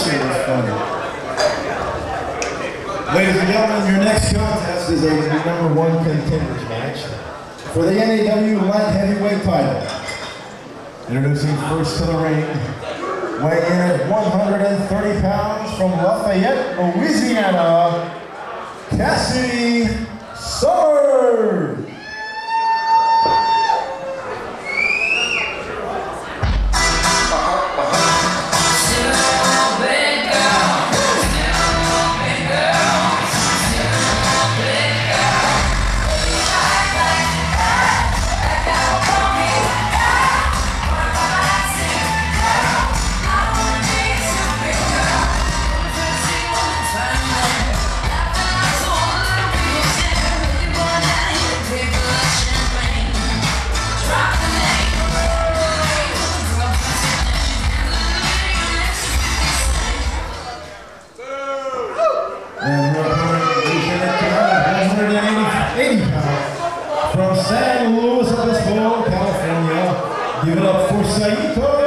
Ladies and gentlemen, your next contest is a number one contenders match for the NAW Light Heavyweight title. Introducing first to the ring, weighing in at 130 pounds from Lafayette, Louisiana, Kassy Summers. Give it up for Saito!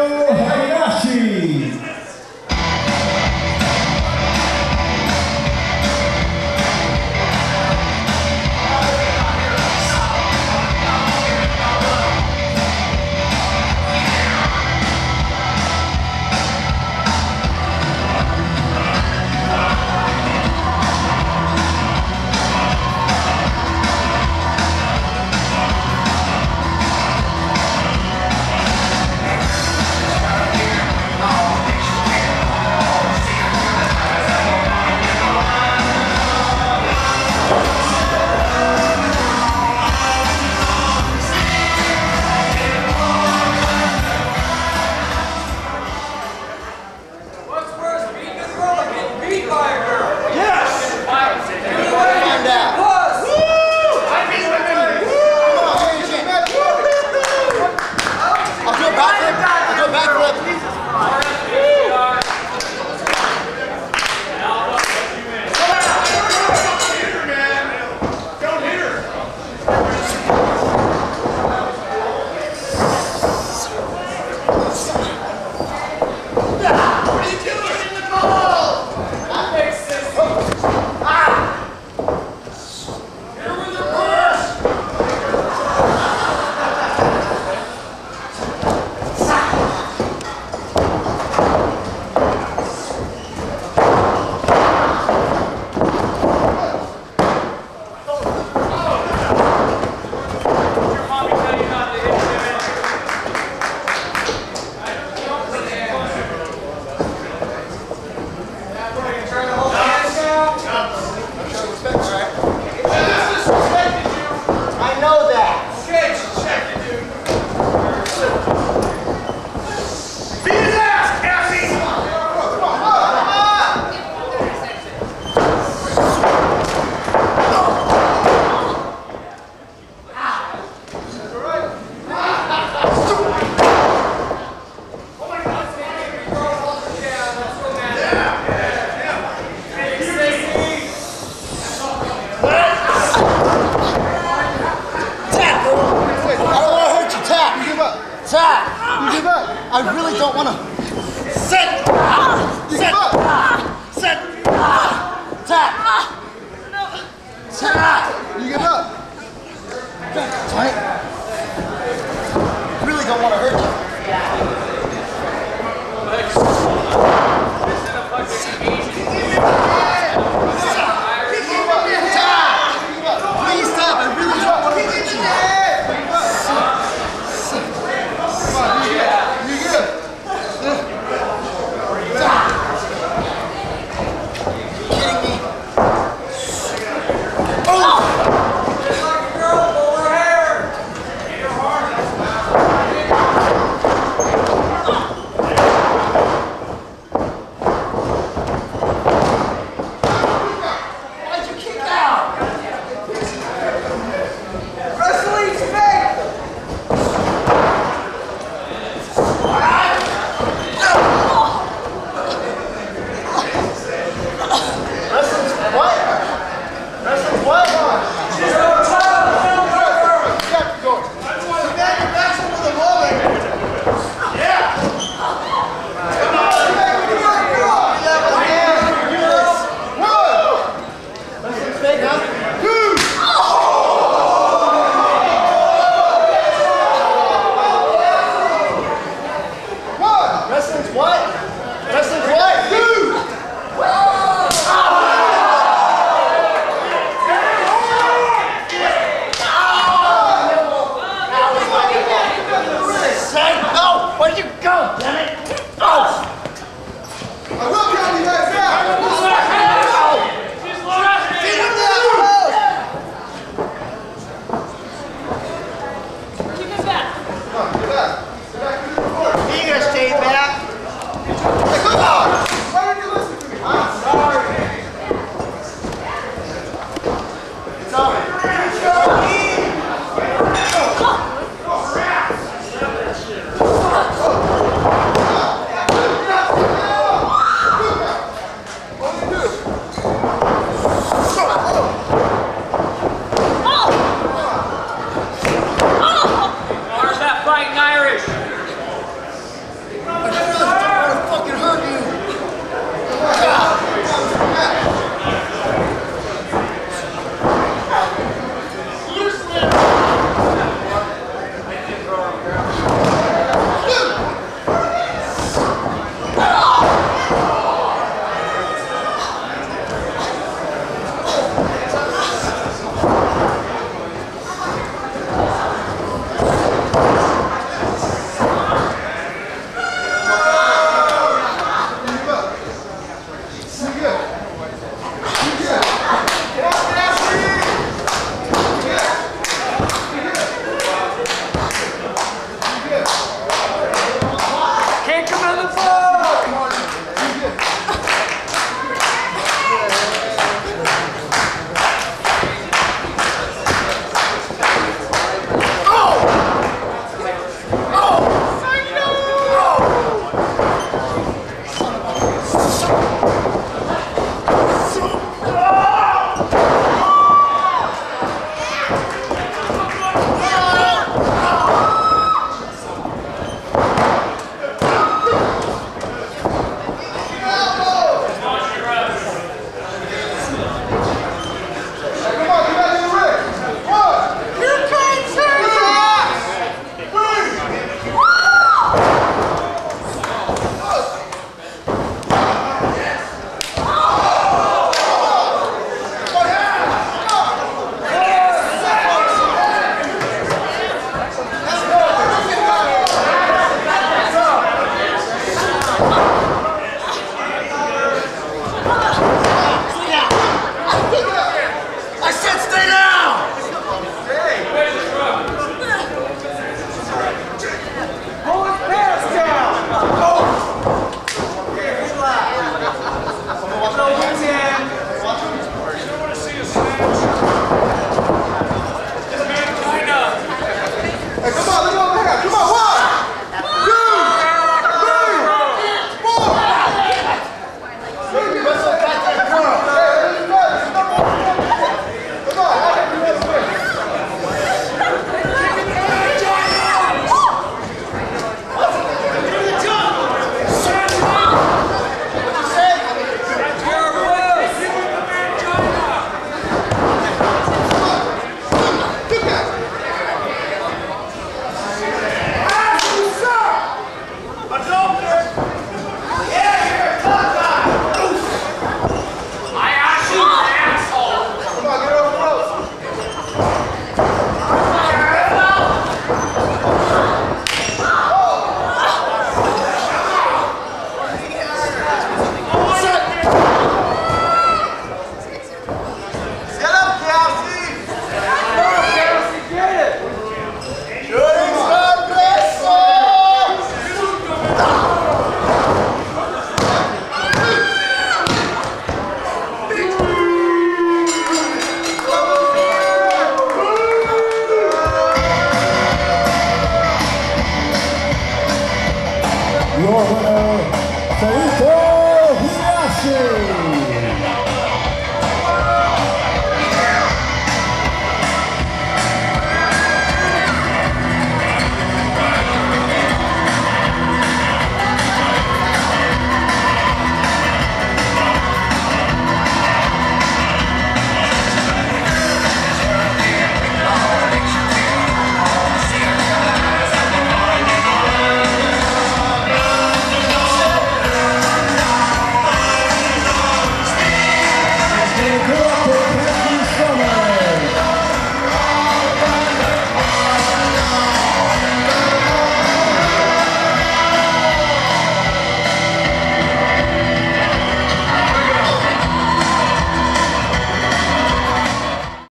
Wrestling's what?